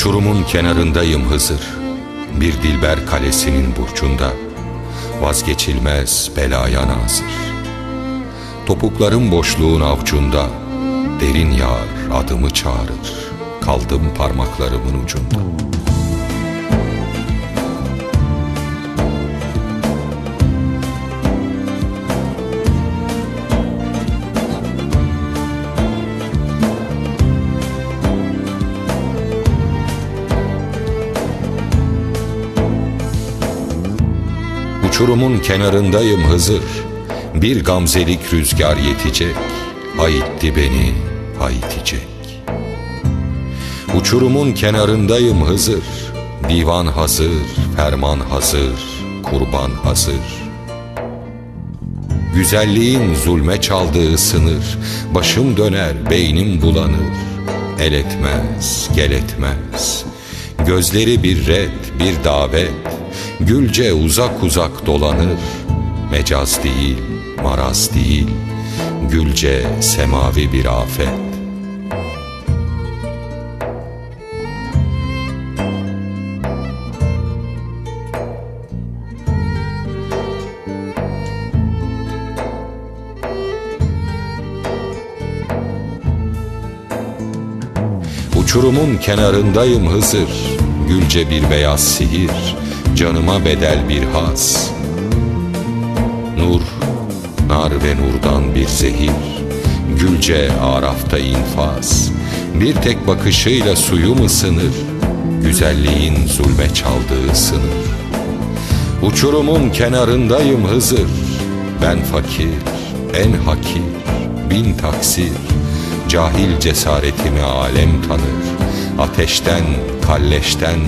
Uçurumun kenarındayım Hızır. Bir dilber kalesinin burcunda Vazgeçilmez belaya nazır. Topuklarım boşluğun avcunda Derin yağar adımı çağırır. Kaldım parmaklarımın ucunda Uçurumun kenarındayım Hızır. Bir gamzelik rüzgar yetecek. Hayitti beni hayitecek Uçurumun kenarındayım Hızır. Divan hazır, ferman hazır, kurban hazır. Güzelliğin zulme çaldığı sınır. Başım döner, beynim bulanır. El etmez, gel etmez. Gözleri bir red, bir davet Gülce uzak uzak dolanır. Mecaz değil, maraz değil. Gülce semavi bir afet. Uçurumun kenarındayım Hızır. Gülce bir beyaz sihir Canıma bedel bir haz Nur, nar ve nurdan bir zehir. Gülce arafta infaz. Bir tek bakışıyla suyum ısınır Güzelliğin zulme çaldığı sınır. Uçurumun kenarındayım Hızır. Ben fakir, en hakir, bin taksir. Cahil cesaretimi alem tanır. Ateşten, kalleşten,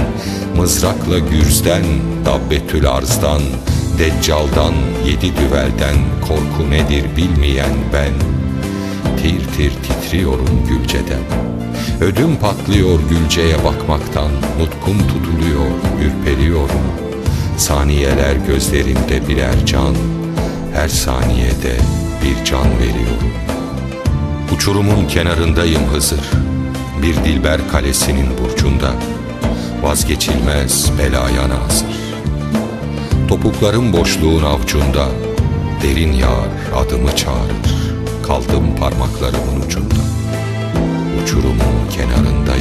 mızrakla gürzden Dabbetül arzdan, deccaldan, yedi düvelden Korku nedir bilmeyen ben. Tir tir titriyorum Gülce'den Ödüm patlıyor Gülce'ye bakmaktan Nutkum tutuluyor, ürperiyorum. Saniyeler gözlerimde birer can Her saniyede bir can veriyorum. Uçurumun kenarındayım Hızır Bir dilber kalesinin burcunda. Vazgeçilmez belaya nazır. Topuklarım boşluğun avcunda Derin yağar adımı çağırır. Kaldım parmaklarımın ucunda. Uçurumun kenarında